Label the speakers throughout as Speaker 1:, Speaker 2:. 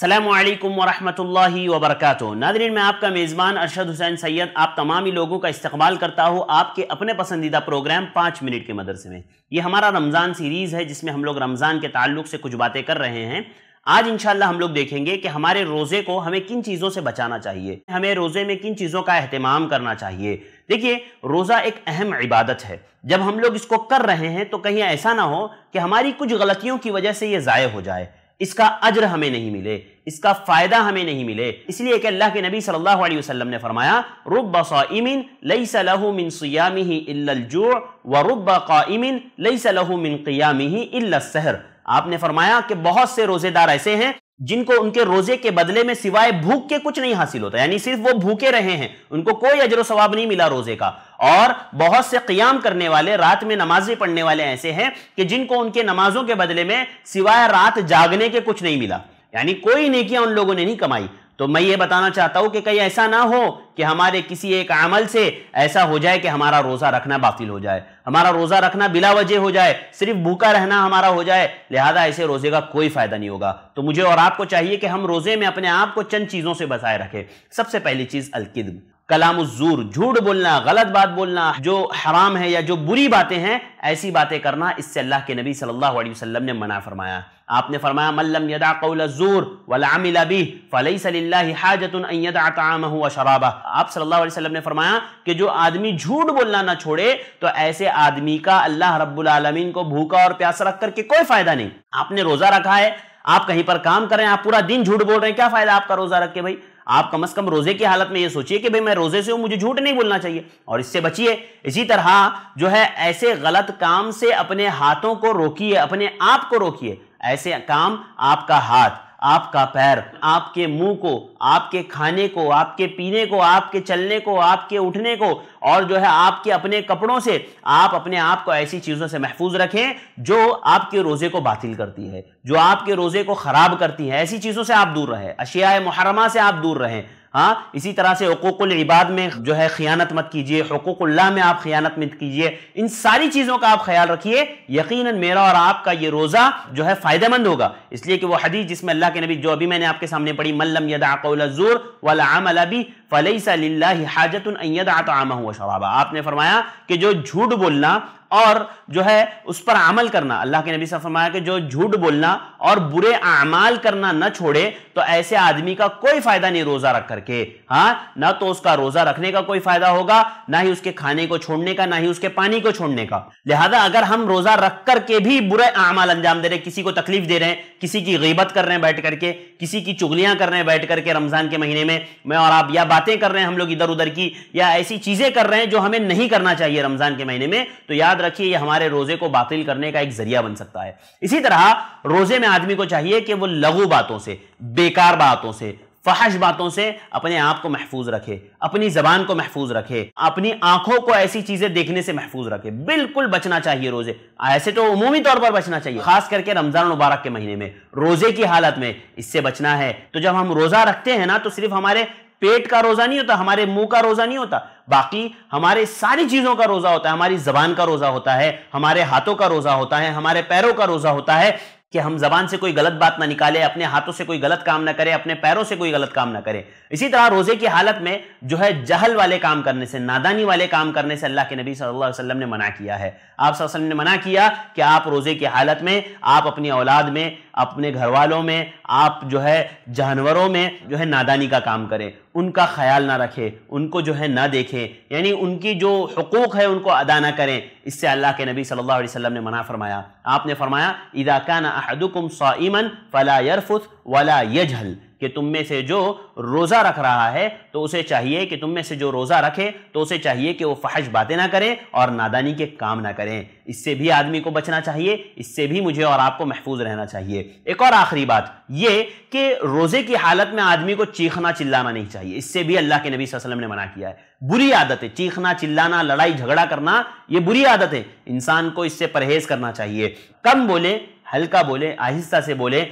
Speaker 1: असलकम वरहमतुल्लाहि वबरकातुहू नादरीन, मैं आपका मेज़बान अरशद हुसैन सैयद, आप तमाम ही लोगों का इस्तकबाल करता हूँ आपके अपने पसंदीदा प्रोग्राम पाँच मिनट के मदरसे में। ये हमारा रमज़ान सीरीज़ है, जिसमें हम लोग रमज़ान के ताल्लुक से कुछ बातें कर रहे हैं। आज इंशाल्लाह हम लोग देखेंगे कि हमारे रोज़े को हमें किन चीज़ों से बचाना चाहिए, हमें रोज़े में किन चीज़ों का अहतमाम करना चाहिए। देखिए, रोज़ा एक अहम इबादत है। जब हम लोग इसको कर रहे हैं तो कहीं ऐसा ना हो कि हमारी कुछ गलतियों की वजह से ये ज़ाय हो जाए। इसका अजर हमें नहीं मिले, इसका फ़ायदा हमें नहीं मिले। इसलिए कि अल्लाह के नबी सल्लल्लाहु अलैहि वसल्लम ने फरमाया, रुब्ब साइमिन लैसा लहु मिन सियामिही इल्ला जू व रुब्ब काइमिन लैसा लहु मिन क़ियामिही इल्ला सहर आपने फरमाया कि बहुत से रोजेदार ऐसे हैं जिनको उनके रोज़े के बदले में सिवाय भूख के कुछ नहीं हासिल होता। यानी सिर्फ़ वो भूखे रहे हैं, उनको कोई अजर सवाब नहीं मिला रोज़े का। और बहुत से क्याम करने वाले, रात में नमाजें पढ़ने वाले ऐसे हैं कि जिनको उनके नमाजों के बदले में सिवाय रात जागने के कुछ नहीं मिला। यानी कोई नेकियाँ उन लोगों ने नहीं कमाई। तो मैं ये बताना चाहता हूँ कि कहीं ऐसा ना हो कि हमारे किसी एक अमल से ऐसा हो जाए कि हमारा रोजा रखना बातिल हो जाए। हमारा रोजा रखना बिला वजह हो जाए। सिर्फ़ भूखा रहना हमारा हो जाए। लिहाजा ऐसे रोज़े का कोई फ़ायदा नहीं होगा। तो मुझे और आपको चाहिए कि हम रोज़े में अपने आप को चंद चीज़ों से बसाए रखें। सबसे पहली चीज़ अलकिद्म। कलामुजूर झूठ बोलना, गलत बात बोलना, जो हराम है या जो बुरी बातें हैं, ऐसी बातें करना, इससे अल्लाह के नबी सल्लल्लाहु अलैहि वसल्लम ने मना फरमाया। आपने फरमाया मल्लम यदा कौल ज़ूर वलामिल बी फ़लई तामहु व शराबा। आप सल्लल्लाहु अलैहि वसल्लम ने फरमाया कि जो आदमी झूठ बोलना ना छोड़े तो ऐसे आदमी का अल्लाह रब्बुल को भूखा और प्यासा रख करके कोई फ़ायदा नहीं। आपने रोजा रखा है, आप कहीं पर काम कर रहे हैं, आप पूरा दिन झूठ बोल रहे हैं, क्या फ़ायदा आपका रोजा रख के भाई? आप कम से कम रोज़े की हालत में ये सोचिए कि भाई मैं रोज़े से हूँ, मुझे झूठ नहीं बोलना चाहिए। और इससे बचिए, इसी तरह जो है, ऐसे गलत काम से अपने हाथों को रोकिए, अपने आप को रोकिए। ऐसे काम आपका हाथ। आपका पैर, आपके मुँह को, आपके खाने को, आपके पीने को, आपके चलने को, आपके उठने को और जो है आपके अपने कपड़ों से आप अपने आप को ऐसी चीज़ों से महफूज रखें जो आपके रोज़े को बातिल करती है, जो आपके रोज़े को ख़राब करती है। ऐसी चीज़ों से आप दूर रहें। अशिया मुहरमा से आप दूर रहें। हाँ इसी तरह से हकूक़ुल इबाद में जो है ख़ियानत मत कीजिए हकूक़ुल्लाह में आप ख़ियानत मत कीजिए। इन सारी चीज़ों का आप ख्याल रखिए। यकीनन मेरा और आपका ये रोज़ा जो है फ़ायदेमंद होगा। इसलिए कि वो हदीस जिसमें अल्लाह के नबी, जो अभी मैंने आपके सामने पढ़ी मल्लम यदाक़ूर वलामलबी फ़लई हाजतन शराबा। आपने फरमाया कि जो झूठ बोलना और जो है, उस पर अमल करना। अल्लाह के नबी से फरमाया कि जो झूठ बोलना और बुरे अमाल करना न छोड़े तो ऐसे आदमी का कोई फ़ायदा नहीं रोजा रख करके। हाँ ना तो उसका रोजा रखने का कोई फ़ायदा होगा, ना ही उसके खाने को छोड़ने का, ना ही उसके पानी को छोड़ने का। लिहाजा अगर हम रोजा रख करके भी बुरे अमाल अंजाम दे रहे किसी को तकलीफ़ दे रहे हैं, किसी की गीबत कर रहे हैं बैठ करके, किसी की चुगलियाँ कर रहे हैं बैठ करके रमज़ान के महीने में, मैं और आप या बातें कर रहे हैं हम लोग इधर उधर की, या ऐसी चीज़ें कर रहे हैं जो हमें नहीं करना चाहिए रमज़ान के महीने में तो याद रखिए, ये हमारे रोज़े को बातिल करने का एक ज़रिया बन सकता है। इसी तरह, रोज़े में आदमी को चाहिए कि वो लघु बातों से, बेकार बातों से, फहश बातों से अपने आप को महफूज रखे, अपनी जबान को महफूज रखे, अपनी आँखों को ऐसी चीज़ें देखने से महफूज रखे। बिल्कुल बचना चाहिए रोज़े। ऐसे तो उमूमी तौर पर बचना चाहिए। खास करके रमज़ान मुबारक के महीने में। रोज़े की हालत में इससे बचना है। तो जब हम रोजा रखते हैं ना तो सिर्फ़ हमारे पेट का रोजा नहीं होता, हमारे मुँह का रोजा नहीं होता, बाकी हमारे सारी चीज़ों का रोजा होता है, हमारी जबान का रोजा होता है, हमारे हाथों का रोजा होता है, हमारे पैरों का रोजा होता है कि हम जबान से कोई गलत बात ना निकाले, अपने हाथों से कोई गलत काम ना करें, अपने पैरों से कोई गलत काम ना करें। इसी तरह रोज़े की हालत में जो है जहल वाले काम करने से, नादानी वाले काम करने से अल्लाह के नबी सल्लल्लाहु अलैहि वसल्लम ने मना किया है। आप वसल्लम ने मना किया कि आप रोज़े की हालत में, आप अपनी औलाद में, अपने घर वालों में आप जो है जानवरों में जो है नादानी का काम करें, उनका ख्याल ना रखें, उनको जो है ना देखें, यानी उनकी जो हकूक़ है उनको अदा ना करें। इससे अल्लाह के नबी सल्लल्लाहु अलैहि वसल्लम ने मना फरमाया। आपने फरमाया इदाकाना अहदुकुम साइमन, फला यरफुस वला यजहल। कि तुम में से जो रोज़ा रख रहा है तो उसे चाहिए कि तुम में से जो रोज़ा रखे तो उसे चाहिए कि वो फहश बातें ना करें और नादानी के काम ना करें। इससे भी आदमी को बचना चाहिए, इससे भी मुझे और आपको महफूज रहना चाहिए। एक और आखिरी बात, ये कि रोज़े की हालत में आदमी को चीखना चिल्लाना नहीं चाहिए। इससे भी अल्लाह के नबी वसल्लम ने मना किया है। बुरी आदत है चीखना, चिल्लाना, लड़ाई, झगड़ा करना, ये बुरी आदत। है इंसान को इससे परहेज करना चाहिए। कम बोले हल्का बोले, आहिस्ता से बोले,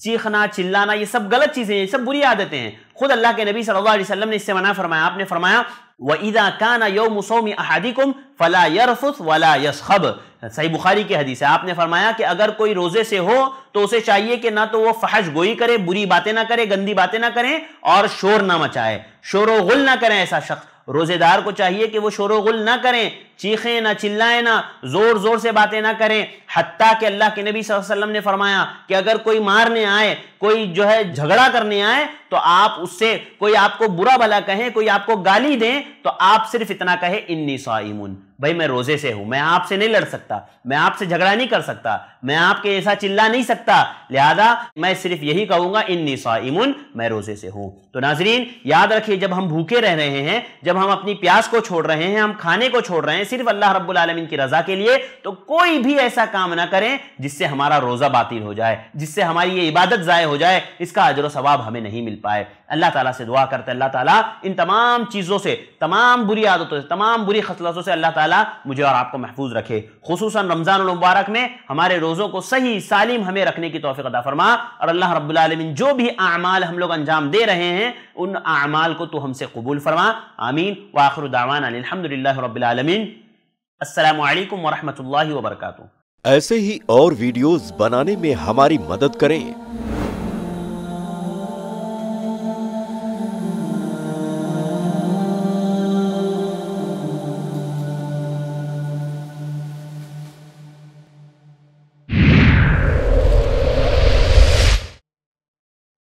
Speaker 1: चीखना, चिल्लाना, ये सब गलत चीज़ें ये सब बुरी आदतें हैं। खुद अल्लाह के नबी सल्लल्लाहु अलैहि वसल्लम ने इससे मना फरमाया, आपने फरमाया व इदा काना यौम सौमी अहादिकुम फला यरफुस वला यसखब सही बुखारी की हदीस है। आपने फरमाया कि अगर कोई रोज़े से हो तो उसे चाहिए कि ना तो वो फहश गोई करे, बुरी बातें ना करे, गंदी बातें ना करें और शोर ना मचाए। शोर गुल ना करें ऐसा शख्स। रोजेदार को चाहिए कि वो शोर गुल ना करें, चीखें ना चिल्लाएँ ना, ज़ोर ज़ोर से बातें ना करें। हत्ता कि अल्लाह के नबी वसल्लम ने फरमाया कि अगर कोई मारने आए, कोई जो है झगड़ा करने आए तो आप उससे कोई आपको बुरा भला कहे, कोई आपको गाली दें तो आप सिर्फ़ इतना कहे, इन्नी साइमुन। भाई, मैं रोज़े से हूँ, मैं आपसे नहीं लड़ सकता, मैं आपसे झगड़ा नहीं कर सकता, मैं आपके ऐसा चिल्ला नहीं सकता। लिहाजा मैं सिर्फ़ यही कहूँगा, इन्नी साइमुन, मैं रोज़े से हूँ। तो नाजरीन, याद रखिए, जब हम भूखे रह रहे हैं, जब हम अपनी प्यास को छोड़ रहे हैं, हम खाने को छोड़ रहे हैं, सिर्फ़ अल्लाह रब्बुल आलमीन की रजा के लिए तो कोई भी ऐसा काम ना करें जिससे हमारा रोजा बातिल हो जाए, जिससे हमारी ये इबादत जाय हो जाए, इसका अजर सवाब हमें नहीं मिल पाए। अल्लाह ताला से दुआ करते हैं। अल्लाह ताला इन तमाम चीज़ों से, तमाम बुरी आदतों से, तमाम बुरी खसलतों से अल्लाह ताला मुझे और आपको महफूज रखे। खसूस रमज़ान मुबारक में हमारे रोज़ों को सही, सालिम हमें रखने की तोफ़ी अदा फरमा। और अल्लाह रब्बुल जो भी अमाल हम लोग अंजाम दे रहे हैं, उन अमाल को तो हमसे कबूल फरमा। आमीन। वाखिर दावान अलहमदिल्ला रबालमीन असलकम वरहमल वर्का
Speaker 2: ऐसे ही और वीडियोस बनाने में हमारी मदद करें।